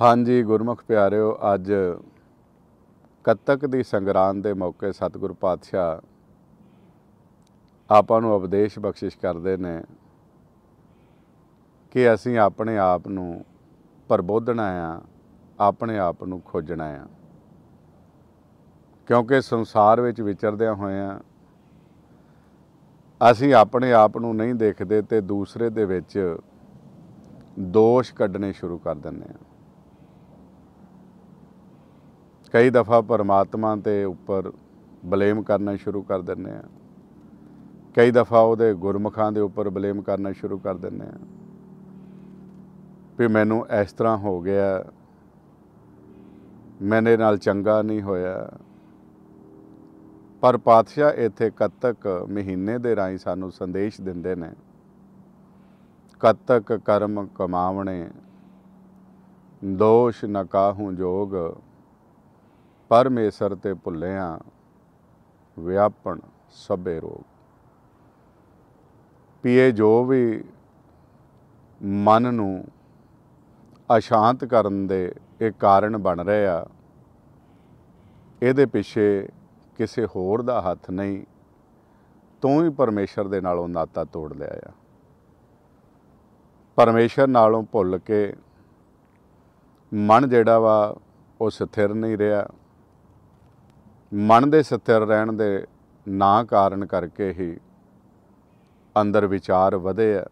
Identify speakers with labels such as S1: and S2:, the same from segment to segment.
S1: ਹਾਂਜੀ, ਗੁਰਮੁਖ ਪਿਆਰਿਓ, ਅੱਜ ਕੱਤਕ ਦੀ ਸੰਗਰਾਂਦ ਦੇ ਮੌਕੇ ਸਤਿਗੁਰ ਪਾਤਸ਼ਾਹ ਆਪਾਂ ਨੂੰ ਉਪਦੇਸ਼ ਬਖਸ਼ਿਸ਼ ਕਰਦੇ ਨੇ ਕਿ ਅਸੀਂ ਆਪਣੇ ਆਪ ਨੂੰ ਪ੍ਰਬੋਧਣਾ ਆ, ਆਪਣੇ ਆਪ ਨੂੰ ਖੋਜਣਾ ਆ। ਕਿਉਂਕਿ ਸੰਸਾਰ ਵਿੱਚ ਵਿਚਰਦਿਆਂ ਹੋਇਆਂ ਅਸੀਂ ਆਪਣੇ ਆਪ ਨੂੰ ਨਹੀਂ ਦੇਖਦੇ ਤੇ ਦੂਸਰੇ ਦੇ ਵਿੱਚ ਦੋਸ਼ ਕੱਢਣੇ ਸ਼ੁਰੂ ਕਰ ਦਿੰਦੇ ਆ। ਕਈ ਦਫਾ ਪਰਮਾਤਮਾ ਤੇ ਉੱਪਰ ਬਲੇਮ ਕਰਨਾ ਸ਼ੁਰੂ ਕਰ ਦਿੰਦੇ ਆ। ਕਈ ਦਫਾ ਉਹਦੇ ਗੁਰਮੁਖਾਂ ਦੇ ਉੱਪਰ ਬਲੇਮ ਕਰਨਾ ਸ਼ੁਰੂ ਕਰ ਦਿੰਦੇ ਆ। ਵੀ ਮੈਨੂੰ ਇਸ ਤਰ੍ਹਾਂ ਹੋ ਗਿਆ, ਮੈਨੇ ਨਾਲ ਚੰਗਾ ਨਹੀਂ ਹੋਇਆ। ਪਰ ਪਾਤਸ਼ਾਹ ਇੱਥੇ ਕੱਤਕ ਮਹੀਨੇ ਦੇ ਰਾਹੀਂ ਸਾਨੂੰ ਸੰਦੇਸ਼ ਦਿੰਦੇ ਨੇ, ਕੱਤਕ ਕਰਮ ਕਮਾਵਣੇ, ਦੋਸ਼ ਨ ਕਾਹੂ ਜੋਗ ਪਰਮੇਸ਼ਰ ਤੇ ਭੁੱਲਿਆ ਵਿਆਪਣ ਸਭੇ ਰੋਗ। ਪੀਏ ਜੋ ਵੀ ਮਨ ਨੂੰ ਅਸ਼ਾਂਤ ਕਰਨ ਦੇ ਇਹ ਕਾਰਨ ਬਣ ਰਹੇ ਆ, ਇਹਦੇ ਪਿੱਛੇ ਕਿਸੇ ਹੋਰ ਦਾ ਹੱਥ ਨਹੀਂ, ਤੂੰ ਹੀ ਪਰਮੇਸ਼ਰ ਦੇ ਨਾਲੋਂ ਨਾਤਾ ਤੋੜ ਲਿਆ ਆ। ਪਰਮੇਸ਼ਰ ਨਾਲੋਂ ਭੁੱਲ ਕੇ ਮਨ ਜਿਹੜਾ ਵਾ, ਉਹ ਸਥਿਰ ਨਹੀਂ ਰਿਹਾ। ਮਨ ਦੇ ਸਥਿਰ ਰਹਿਣ ਦੇ ਨਾ ਕਾਰਨ ਕਰਕੇ ਹੀ ਅੰਦਰ ਵਿਚਾਰ ਵਧੇ ਆ।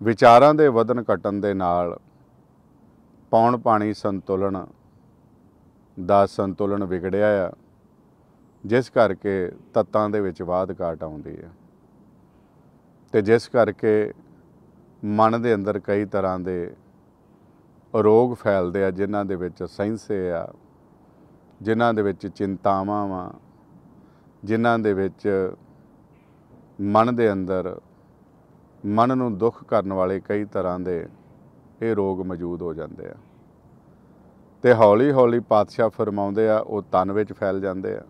S1: ਵਿਚਾਰਾਂ ਦੇ ਵਧਨ ਘਟਣ ਦੇ ਨਾਲ ਪੌਣ ਪਾਣੀ ਸੰਤੁਲਨ ਦਾ ਸੰਤੁਲਨ ਵਿਗੜਿਆ ਆ, ਜਿਸ ਕਰਕੇ ਤੱਤਾਂ ਦੇ ਵਿੱਚ ਬਾਦ ਘਾਟ ਆਉਂਦੀ ਹੈ ਤੇ ਜਿਸ ਕਰਕੇ ਮਨ ਦੇ ਅੰਦਰ ਕਈ ਤਰ੍ਹਾਂ ਦੇ ਰੋਗ ਫੈਲਦੇ ਆ, ਜਿਨ੍ਹਾਂ ਦੇ ਵਿੱਚ ਸੈਂਸੇ ਆ ਜਿਨ੍ਹਾਂ ਦੇ ਵਿੱਚ ਚਿੰਤਾਵਾਂ ਵਾ, ਜਿਨ੍ਹਾਂ ਦੇ ਵਿੱਚ ਮਨ ਦੇ ਅੰਦਰ ਮਨ ਨੂੰ ਦੁੱਖ ਕਰਨ ਵਾਲੇ ਕਈ ਤਰ੍ਹਾਂ ਦੇ ਇਹ ਰੋਗ ਮੌਜੂਦ ਹੋ ਜਾਂਦੇ ਆ। ਤੇ ਹੌਲੀ ਹੌਲੀ ਪਾਤਸ਼ਾਹ ਫਰਮਾਉਂਦੇ ਆ, ਉਹ ਤਨ ਵਿੱਚ ਫੈਲ ਜਾਂਦੇ ਆ।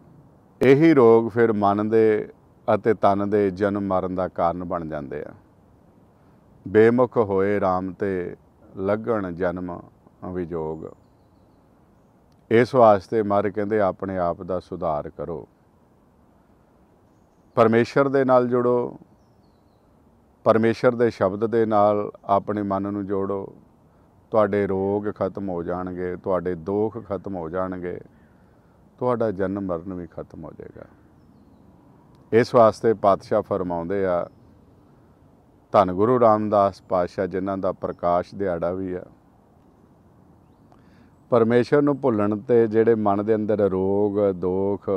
S1: ਇਹੀ ਰੋਗ ਫਿਰ ਮਨ ਦੇ ਅਤੇ ਤਨ ਦੇ ਜਨਮ ਮਰਨ ਦਾ ਕਾਰਨ ਬਣ ਜਾਂਦੇ ਆ। ਬੇਮੁਖ ਹੋਏ RAM ਤੇ ਲੱਗਣ ਜਨਮ ਵਿਜੋਗ ਇਸ ਵਾਸਤੇ ਮਾਰੇ ਕਹਿੰਦੇ, ਆਪਣੇ ਆਪ ਦਾ ਸੁਧਾਰ ਕਰੋ। ਪਰਮੇਸ਼ਰ ਦੇ ਨਾਲ ਜੁੜੋ। ਪਰਮੇਸ਼ਰ ਦੇ ਸ਼ਬਦ ਦੇ ਨਾਲ ਆਪਣੇ ਮਨ ਨੂੰ ਜੋੜੋ। ਤੁਹਾਡੇ ਰੋਗ ਖਤਮ ਹੋ ਜਾਣਗੇ, ਤੁਹਾਡੇ ਦੁੱਖ ਖਤਮ ਹੋ ਜਾਣਗੇ। ਤੁਹਾਡਾ ਜਨਮ ਮਰਨ ਵੀ ਖਤਮ ਹੋ ਜਾਏਗਾ। ਇਸ ਵਾਸਤੇ ਪਾਤਸ਼ਾਹ ਫਰਮਾਉਂਦੇ ਆ, ਧੰਨ ਗੁਰੂ ਰਾਮਦਾਸ ਪਾਤਸ਼ਾਹ, ਜਿਨ੍ਹਾਂ ਦਾ ਪ੍ਰਕਾਸ਼ ਦਿਹਾੜਾ ਵੀ ਆ। ਪਰਮੇਸ਼ਰ ਨੂੰ ਭੁੱਲਣ ਤੇ ਜਿਹੜੇ ਮਨ ਦੇ ਅੰਦਰ ਰੋਗ, ਦੋਖ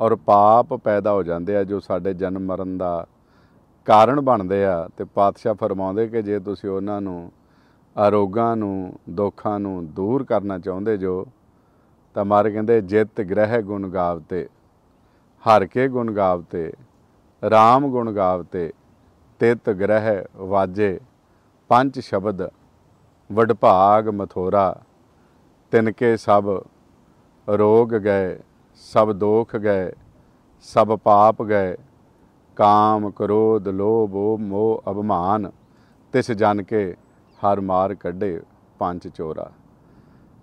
S1: ਔਰ ਪਾਪ ਪੈਦਾ ਹੋ ਜਾਂਦੇ ਆ, ਜੋ ਸਾਡੇ ਜਨਮ ਮਰਨ ਦਾ ਕਾਰਨ ਬਣਦੇ ਆ ਤੇ ਪਾਤਸ਼ਾਹ ਫਰਮਾਉਂਦੇ ਕਿ ਜੇ ਤੁਸੀਂ ਉਹਨਾਂ ਨੂੰ ਅਰੋਗਾਂ ਨੂੰ, ਦੁੱਖਾਂ ਨੂੰ ਦੂਰ ਕਰਨਾ ਚਾਹੁੰਦੇ ਜੋ, ਤਾਂ ਮਾਰੇ ਕਹਿੰਦੇ ਜਿਤ ਗ੍ਰਹਿ ਗੁਣ ਗਾਵਤੇ, ਹਰ ਕੇ ਗੁਣ ਗਾਵਤੇ RAM ਗੁਣ ਗਾਵਤੇ, ਤਿਤ ਗ੍ਰਹਿ ਵਾਜੇ, ਪੰਜ ਸ਼ਬਦ, ਵਡਭਾਗ ਮਥੋਰਾ। ਤਿਨਕੇ ਸਭ ਰੋਗ ਗਏ, ਸਭ ਦੋਖ ਗਏ, ਸਭ ਪਾਪ ਗਏ, ਕਾਮ ਕ੍ਰੋਧ ਲੋਭ ਮੋਹ ਅਭਮਾਨ, ਤਿਸ ਜਨ ਕੇ ਹਰ ਮਾਰ ਕੱਢੇ ਪੰਜ ਚੋਰਾ।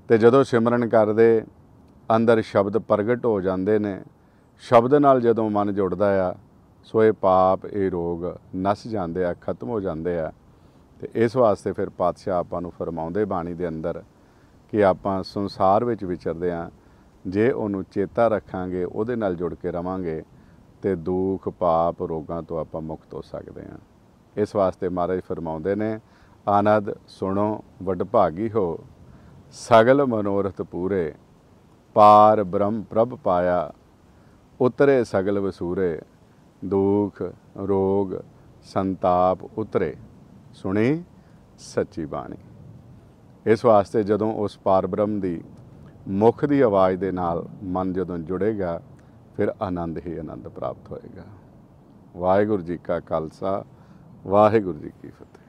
S1: ਤੇ ਜਦੋਂ ਸਿਮਰਨ ਕਰਦੇ, ਅੰਦਰ ਸ਼ਬਦ ਪ੍ਰਗਟ ਹੋ ਜਾਂਦੇ ਨੇ, ਸ਼ਬਦ ਨਾਲ ਜਦੋਂ ਮਨ ਜੁੜਦਾ ਆ, ਸੋ ਇਹ ਪਾਪ, ਇਹ ਰੋਗ ਨਸ ਜਾਂਦੇ ਆ, ਖਤਮ ਹੋ ਜਾਂਦੇ ਆ। ਤੇ ਇਸ ਵਾਸਤੇ ਫਿਰ ਪਾਤਸ਼ਾਹ ਆਪਾਂ ਨੂੰ ਫਰਮਾਉਂਦੇ ਬਾਣੀ ਦੇ ਅੰਦਰ ਕਿ ਆਪਾਂ ਸੰਸਾਰ ਵਿੱਚ ਵਿਚਰਦੇ ਆ ਜੇ ਉਹਨੂੰ ਚੇਤਾ ਰੱਖਾਂਗੇ, ਉਹਦੇ ਨਾਲ ਜੁੜ ਕੇ ਰਵਾਂਗੇ, ਤੇ ਦੁੱਖ, ਪਾਪ, ਰੋਗਾਂ ਤੋਂ ਆਪਾਂ ਮੁਕਤ ਹੋ ਸਕਦੇ ਹਾਂ। ਇਸ ਵਾਸਤੇ ਮਹਾਰਾਜ ਫਰਮਾਉਂਦੇ ਨੇ, ਆਨੰਦ ਸੁਣੋ, ਵਡਭਾਗੀ ਹੋ, ਸਗਲ ਮਨੋਰਥ ਪੂਰੇ, ਪਾਰ ਬ੍ਰਹਮ ਪ੍ਰਭ ਪਾਇਆ, ਉਤਰੇ ਸਗਲ ਵਸੂਰੇ, ਦੁੱਖ, ਰੋਗ, ਸੰਤਾਪ ਉਤਰੇ। ਸੁਣੀ ਸੱਚੀ ਬਾਣੀ। ਇਸ ਵਾਸਤੇ ਜਦੋਂ ਉਸ ਪਾਰਬ੍ਰਹਮ ਦੀ ਮੁਖ ਦੀ ਆਵਾਜ਼ ਦੇ ਨਾਲ ਮਨ ਜਦੋਂ ਜੁੜੇਗਾ, ਫਿਰ ਆਨੰਦ ਹੀ ਆਨੰਦ ਪ੍ਰਾਪਤ ਹੋਏਗਾ। ਵਾਹਿਗੁਰੂ ਜੀ ਕਾ ਖਾਲਸਾ, ਵਾਹਿਗੁਰੂ ਜੀ ਕੀ ਫਤਿਹ।